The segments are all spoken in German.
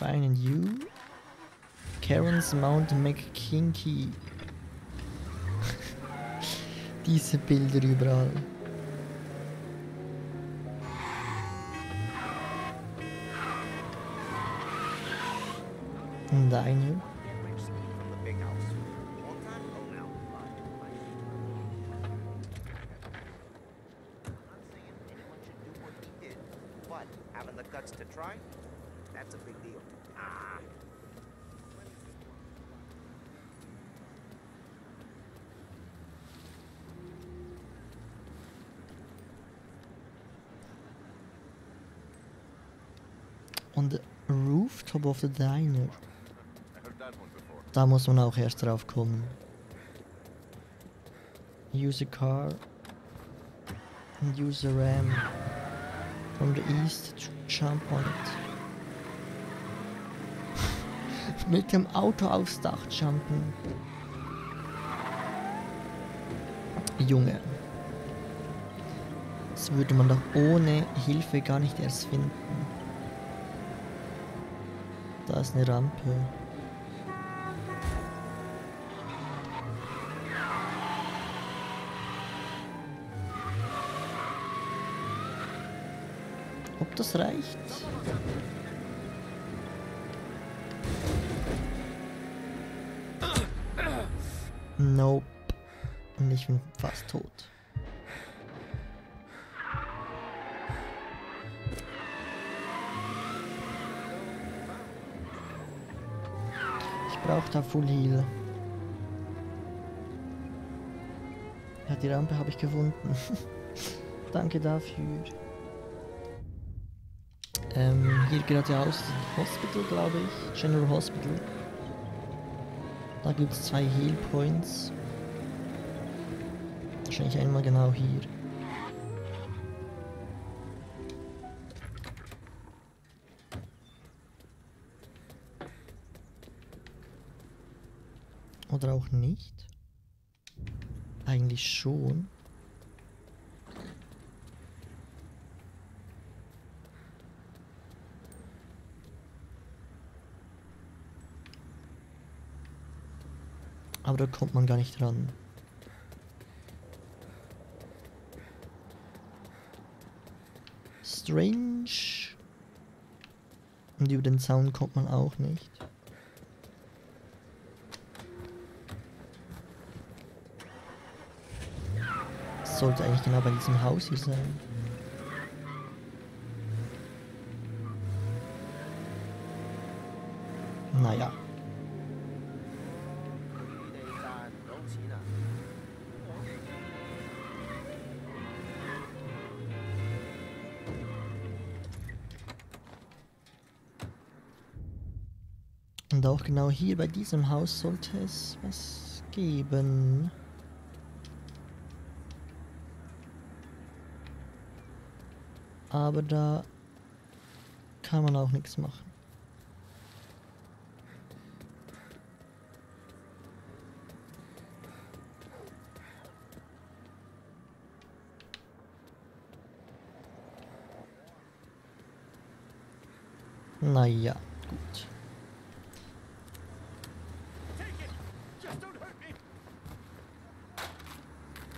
Fine and you? Karen's Mount McKinky. Diese Bilder überall. Und eine. On the rooftop of the diner. Da muss man auch erst drauf kommen. Use a car. And use a ram. From the east to jump on it. Mit dem Auto aufs Dach jumpen. Junge. Das würde man doch ohne Hilfe gar nicht erst finden. Da ist eine Rampe. Ob das reicht? Nope. Und ich bin fast tot. Ich brauche da Full Heal. Ja, die Rampe habe ich gefunden. Danke dafür. Ähm, hier geradeaus Hospital, glaube ich. General Hospital. Da gibt es zwei Heal Points. Wahrscheinlich einmal genau hier. Oder auch nicht? Eigentlich schon. Aber da kommt man gar nicht ran. Strange. Und über den Zaun kommt man auch nicht. sollte eigentlich genau bei diesem Haus hier sein. Naja. Und auch genau hier bei diesem Haus sollte es was geben. Aber da kann man auch nichts machen. Naja, gut.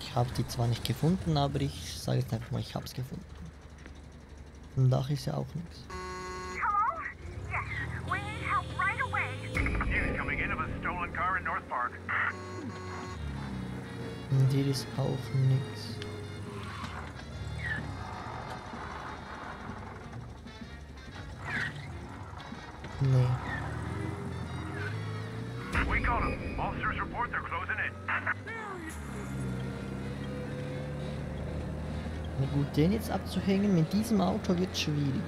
Ich habe die zwar nicht gefunden, aber ich sage jetzt einfach mal, ich habe es gefunden. Ein Dach ist ja auch nichts. Hello? Yes, we need help right away. News coming in of a stolen car in North Park. Und hier ist auch nichts. Nee. We caught him. Officers report they're closing in. Na gut, den jetzt abzuhängen mit diesem Auto wird schwierig.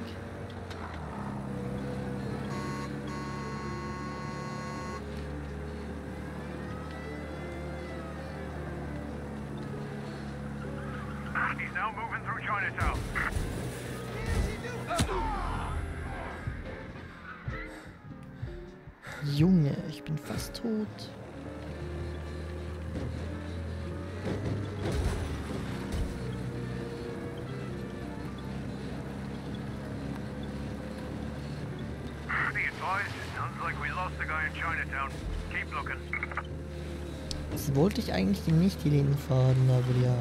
Das wollte ich eigentlich nicht hierhin fahren, aber ja.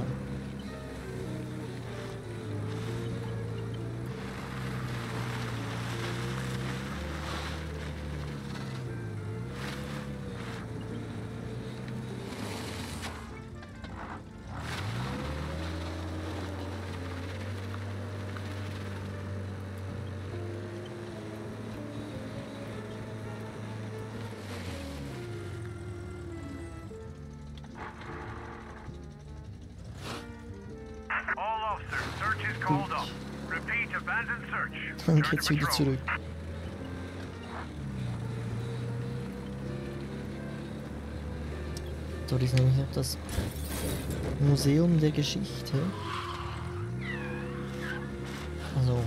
Geht's to wieder zurück. Dort ist nämlich noch das Museum der Geschichte. Also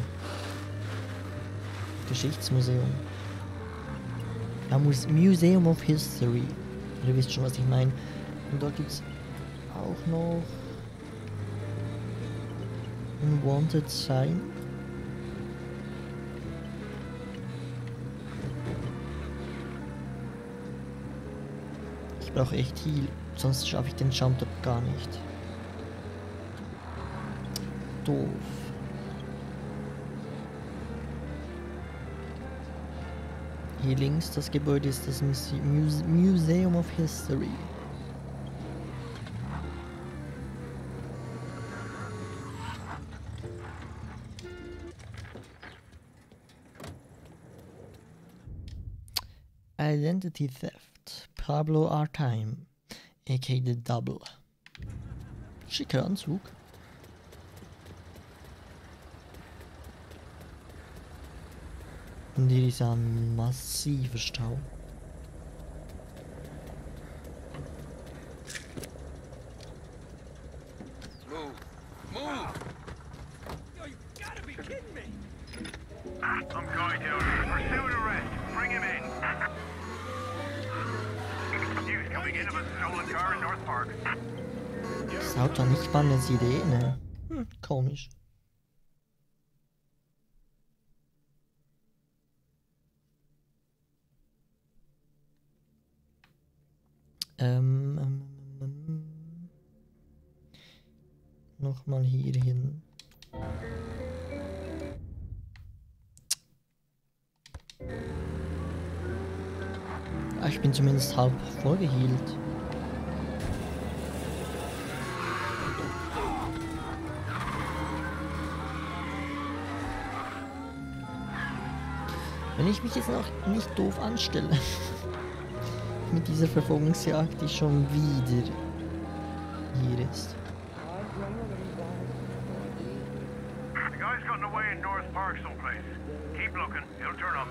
Geschichtsmuseum. Ja, Mus Museum of History. Ihr wisst schon, was ich meine. Und dort gibt's auch noch ein Wanted Sign. Brauche echt Heal, sonst schaffe ich den Jump Up gar nicht. Doof. Hier links das Gebäude ist das Muse Museum of History. Identity Theft. Pablo Artime, aka The Double. Schicker Anzug. Und hier ist ein massiver Stau. Ähm, ähm, ähm, ähm. Nochmal hier hin. Ah, ich bin zumindest halb voll gehealt. Wenn ich mich jetzt noch nicht doof anstelle. Mit dieser Verfolgungsjagd, die schon wieder hier ist. The guy's gotten away in North Park someplace. Keep looking. He'll turn up.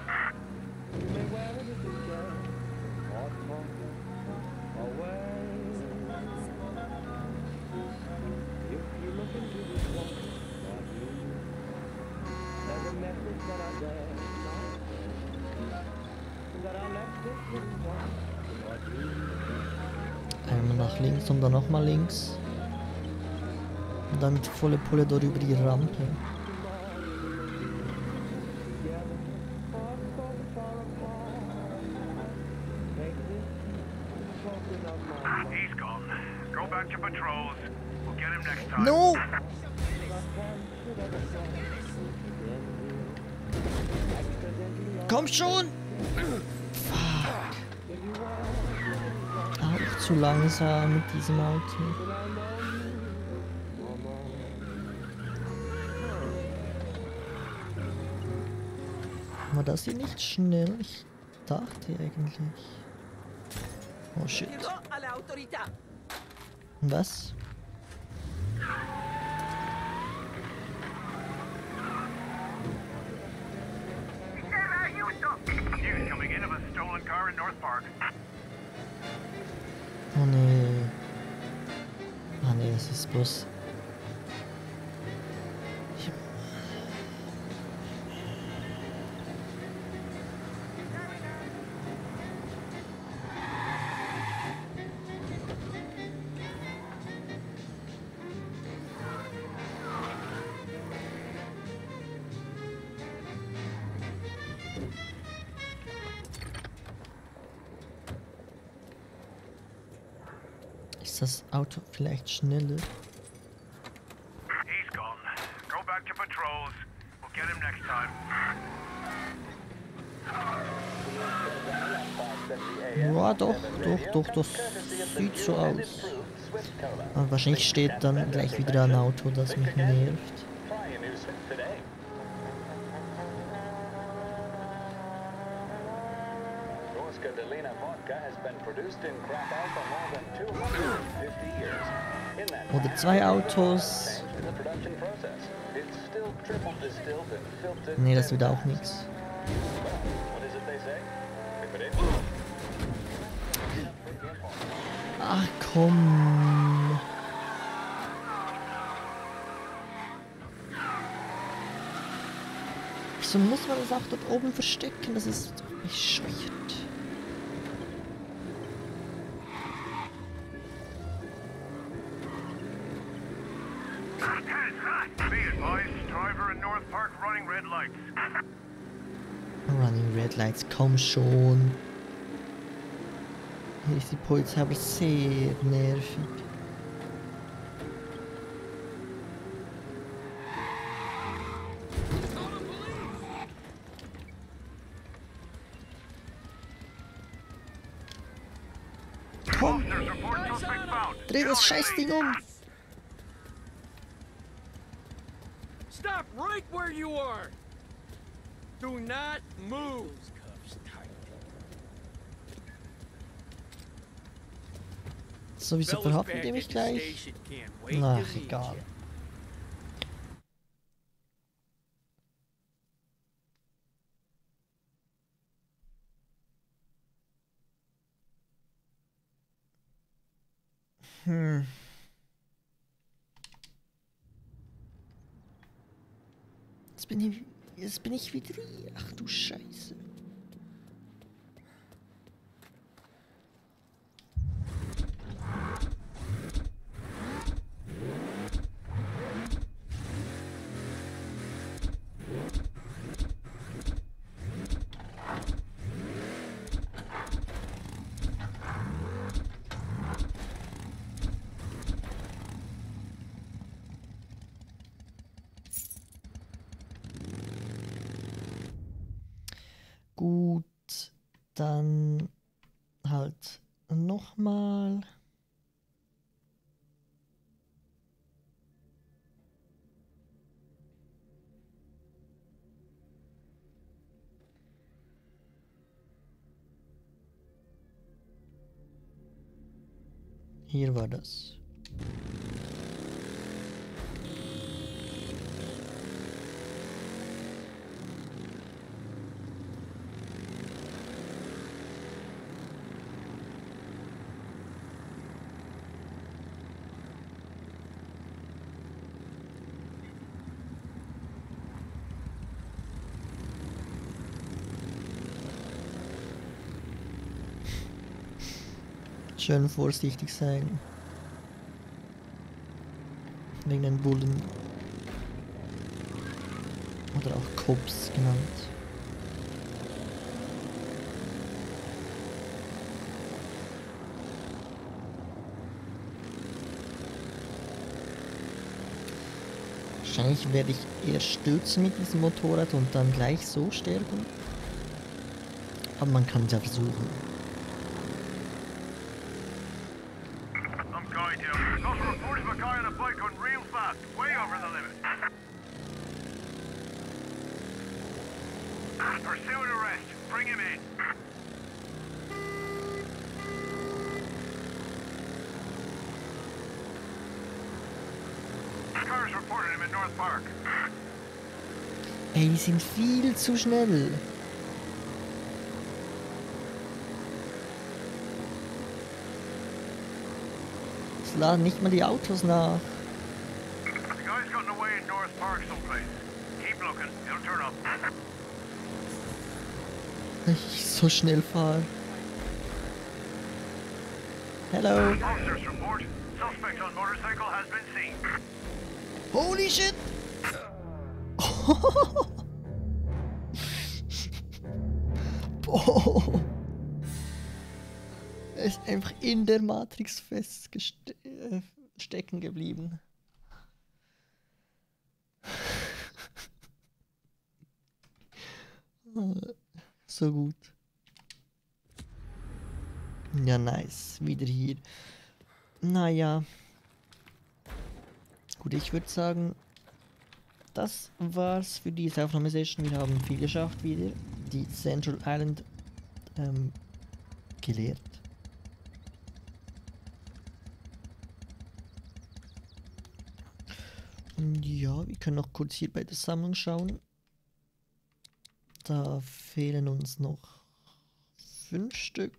Einmal nach links und dann nochmal links. Und dann mit volle Pulle dort über die Rampe. Langsam mit diesem Auto. War das hier nicht schnell? Ich dachte eigentlich. Oh shit. Was? News coming in of stolen car in North Park. Oh nee. Ah nee, das ist bloß. Ist das Auto vielleicht schneller? He's gone. Go back to patrols. We'll get him next time. Ja, doch, doch, doch, das sieht so aus. Aber wahrscheinlich steht dann gleich wieder ein Auto, das mich nervt. Try a new Swift today. Rosca de Lena vodka has been produced in for more than 250 distilled and filtered. Nee, das wird auch nichts. Ach komm. Wieso muss man das auch dort oben verstecken? Das ist bescheuert. Komm schon. Hier ist die Polizei aber sehr nervig. Komm, dreh das Scheißding um. Stop right where you are! Do not move! So, wieso Fellas verhaften back die mich gleich? Ach, egal. Hm. Jetzt bin ich, jetzt bin ich wieder. Ach du Scheiße. Gut, dann halt nochmal. Hier war das. Schön vorsichtig sein. Wegen den Bullen. Oder auch Cops genannt. Wahrscheinlich werde ich eher stürzen mit diesem Motorrad und dann gleich so sterben. Aber man kann es ja versuchen. I'm going to. Also reports a guy on a bike going real fast, way over the limit. Pursuit arrest. Bring him in. Cars reported him in North Park. Ey, die sind viel zu schnell. Es laden nicht mal die Autos nach. Ich so schnell fahre. Hello. Officers report. Suspect ist einfach in der Matrix feststecken äh, geblieben. so gut. Ja, nice. Wieder hier. Naja. Gut, ich würde sagen, das war's für diese Aufnahmesession. Wir haben viel geschafft wieder. Die Central Island ähm, geleert. Ja, wir können noch kurz hier bei der Sammlung schauen. Da fehlen uns noch fünf Stück.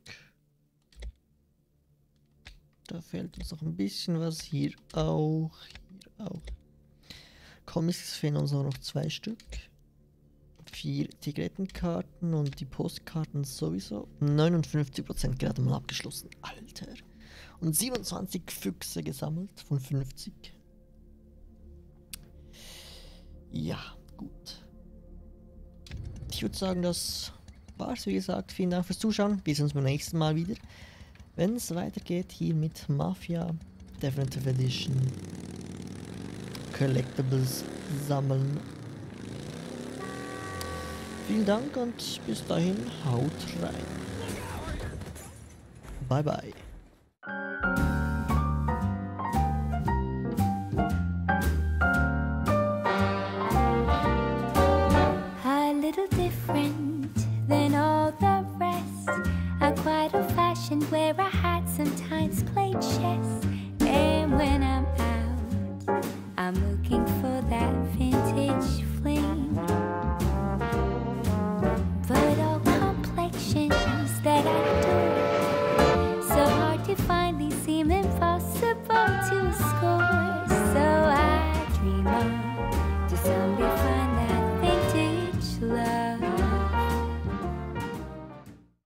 Da fehlt uns noch ein bisschen was. Hier auch. Hier auch. Comics fehlen uns auch noch zwei Stück. Vier Tigrettenkarten und die Postkarten sowieso. 59% gerade mal abgeschlossen. Alter. Und 27 Füchse gesammelt von 50. Ja, gut. Ich würde sagen, das war's. Wie gesagt, vielen Dank fürs Zuschauen. Wir sehen uns beim nächsten Mal wieder. Wenn es weitergeht hier mit Mafia Definitive Edition Collectibles sammeln. Vielen Dank und bis dahin haut rein. Bye bye. friend then all the rest. are quite old fashioned where I had sometimes played chess.